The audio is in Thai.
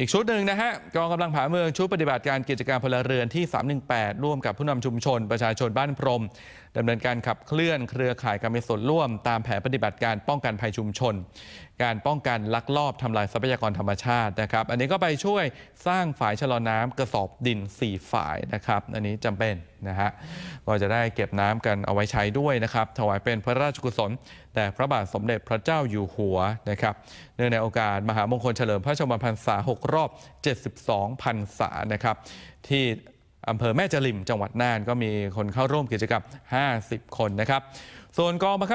อีกชุดหนึ่งนะฮะกองกำลังผาเมืองชุดปฏิบัติการกิจการพลเรือนที่ 318 ร่วมกับผู้นำชุมชน ประชาชนบ้านพรมดำเนินการขับเคลื่อนเครือข่ายการมีส่วนร่วม ตามแผนปฏิบัติการป้องกันภัยชุมชน การป้องกันลักลอบทำลายทรัพยากรธรรมชาตินะครับ อันนี้ก็ไปช่วยสร้างฝายชะลอน้ำกระสอบดิน 4 ฝายนะครับ อันนี้จำเป็นนะฮะก็จะได้เก็บน้ำกันเอาไว้ใช้ด้วยนะครับ ถวายเป็นพระราชกุศลแต่พระบาทสมเด็จพระเจ้าอยู่หัวนะครับเนื่องในโอกาสมหามงคลเฉลิมพระชนมพรรษา 6รอบ 72พรรษานะครับที่อำเภอแม่จริมจังหวัดน่านก็มีคนเข้าร่วมกิจกรรม 50 คนนะครับ ส่วนกองบังคับ